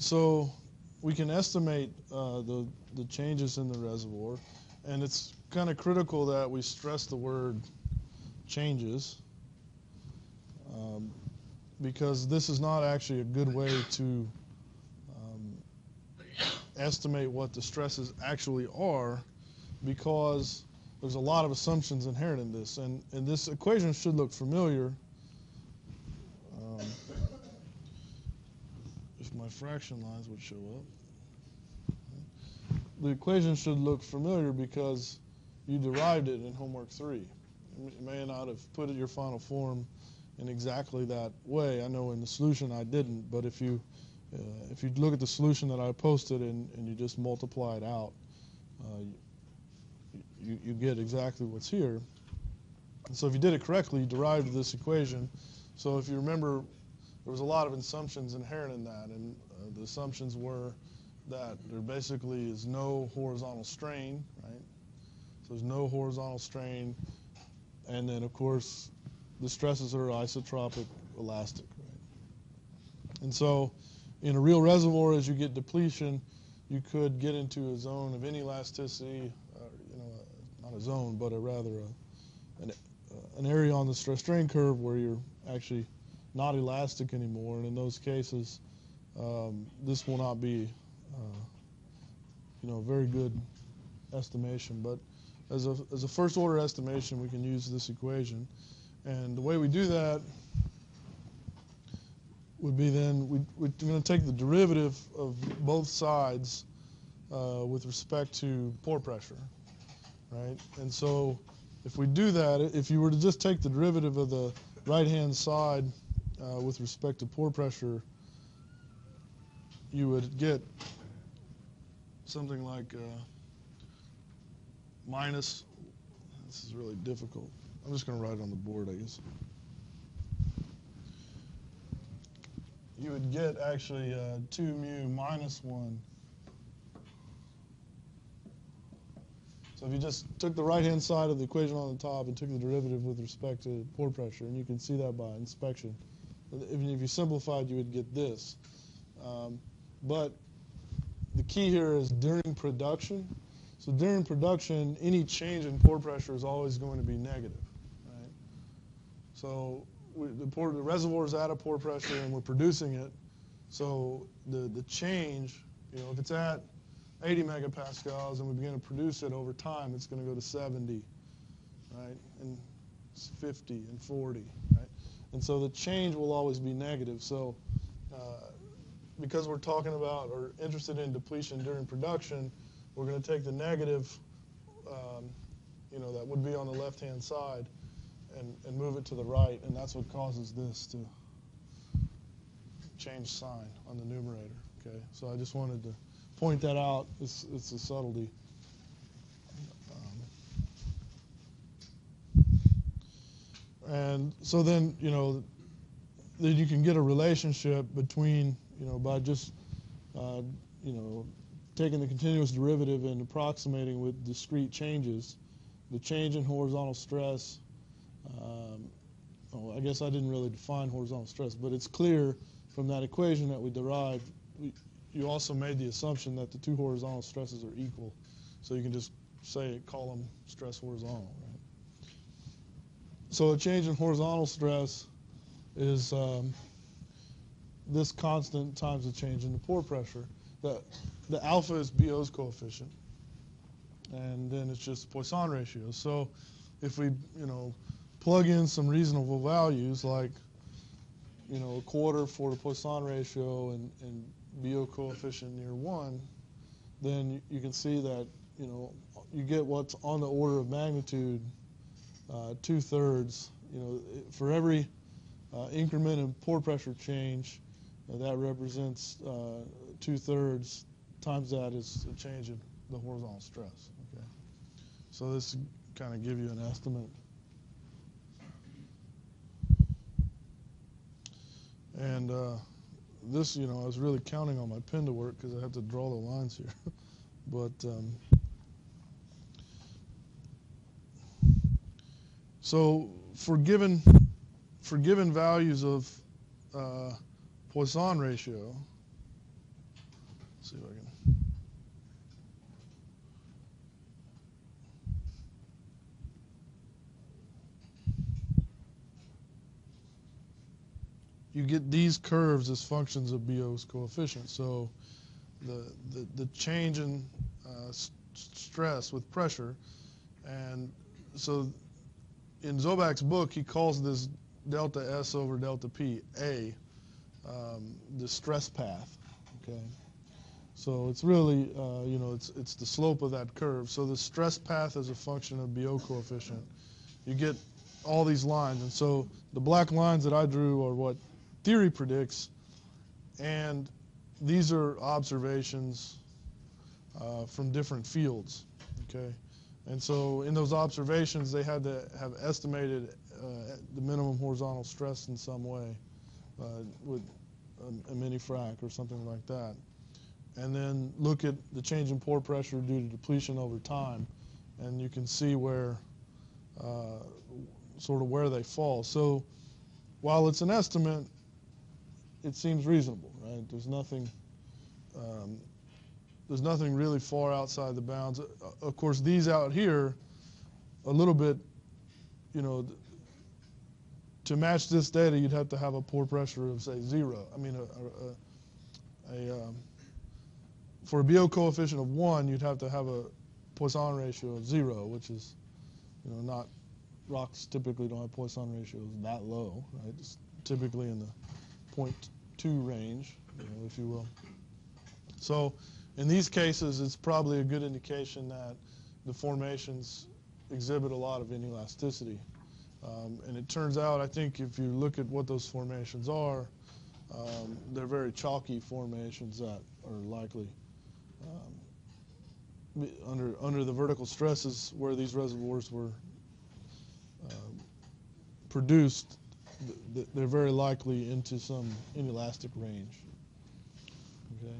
so we can estimate uh, the, the changes in the reservoir, and it's kind of critical that we stress the word changes um, because this is not actually a good way to um, estimate what the stresses actually are because there's a lot of assumptions inherent in this. And, and this equation should look familiar my fraction lines would show up. The equation should look familiar because you derived it in homework three. You may not have put it your final form in exactly that way. I know in the solution I didn't, but if you uh, if you look at the solution that I posted and, and you just multiply it out, uh, you, you get exactly what's here. And so if you did it correctly, you derived this equation. So if you remember, there was a lot of assumptions inherent in that, and uh, the assumptions were that there basically is no horizontal strain, right? So there's no horizontal strain, and then of course the stresses are isotropic elastic, right? And so in a real reservoir, as you get depletion, you could get into a zone of inelasticity, uh, you know, not a zone, but a rather a, an, uh, an area on the stress strain curve where you're actually not elastic anymore. And in those cases, um, this will not be, uh, you know, a very good estimation. But as a, as a first order estimation, we can use this equation. And the way we do that would be then we, we're going to take the derivative of both sides uh, with respect to pore pressure, right? And so if we do that, if you were to just take the derivative of the right-hand side uh, with respect to pore pressure, you would get something like uh, minus, this is really difficult. I'm just going to write it on the board, I guess. You would get actually uh, 2 mu minus 1. So if you just took the right-hand side of the equation on the top and took the derivative with respect to pore pressure, and you can see that by inspection. Even if you simplified, you would get this. Um, but the key here is during production. So during production, any change in pore pressure is always going to be negative. So we, the, pore, the reservoir is at a pore pressure and we're producing it. So the, the change, you know, if it's at 80 megapascals and we begin to produce it over time, it's going to go to 70, right? And 50 and 40, right? And so the change will always be negative. So uh, because we're talking about or interested in depletion during production, we're going to take the negative, um, you know, that would be on the left-hand side, and, and move it to the right, and that's what causes this to change sign on the numerator. Okay, so I just wanted to point that out. It's, it's a subtlety. And so then, you know, then you can get a relationship between, you know, by just, uh, you know, taking the continuous derivative and approximating with discrete changes, the change in horizontal stress um, oh, I guess I didn't really define horizontal stress, but it's clear from that equation that we derived, we, you also made the assumption that the two horizontal stresses are equal. So you can just say, call them stress horizontal, right? So a change in horizontal stress is um, this constant times the change in the pore pressure. The, the alpha is Biot's coefficient, and then it's just Poisson ratio. So if we, you know, plug in some reasonable values like you know a quarter for the Poisson ratio and, and Biot coefficient near one, then you can see that you know you get what's on the order of magnitude uh, two thirds. You know for every uh, increment in pore pressure change, uh, that represents uh, two thirds times that is a change in the horizontal stress. Okay, so this kind of give you an estimate. And uh, this, you know, I was really counting on my pen to work because I have to draw the lines here. but um, so for given for given values of uh, Poisson ratio, see if I can. You get these curves as functions of Biot's coefficient. So the, the, the change in uh, stress with pressure, and so in Zoback's book, he calls this delta S over delta P A, um, the stress path. Okay, so it's really uh, you know it's it's the slope of that curve. So the stress path is a function of Biot coefficient. You get all these lines, and so the black lines that I drew are what theory predicts, and these are observations uh, from different fields. Okay. And so in those observations, they had to have estimated uh, the minimum horizontal stress in some way uh, with a, a mini frac or something like that. And then look at the change in pore pressure due to depletion over time. And you can see where, uh, sort of where they fall. So while it's an estimate, it seems reasonable, right? There's nothing, um, there's nothing really far outside the bounds. Uh, Of course, these out here, a little bit, you know, to match this data, you'd have to have a pore pressure of say zero. I mean, a, a, a, a um, for a Biot coefficient of one, you'd have to have a Poisson ratio of zero, which is, you know, not rocks typically don't have Poisson ratios that low, right? It's typically in the 0.2 range, you know, if you will. So in these cases, it's probably a good indication that the formations exhibit a lot of inelasticity. Um, and it turns out, I think, if you look at what those formations are, um, they're very chalky formations that are likely um, under under the vertical stresses where these reservoirs were um, produced. th- th- They're very likely into some inelastic range. Okay.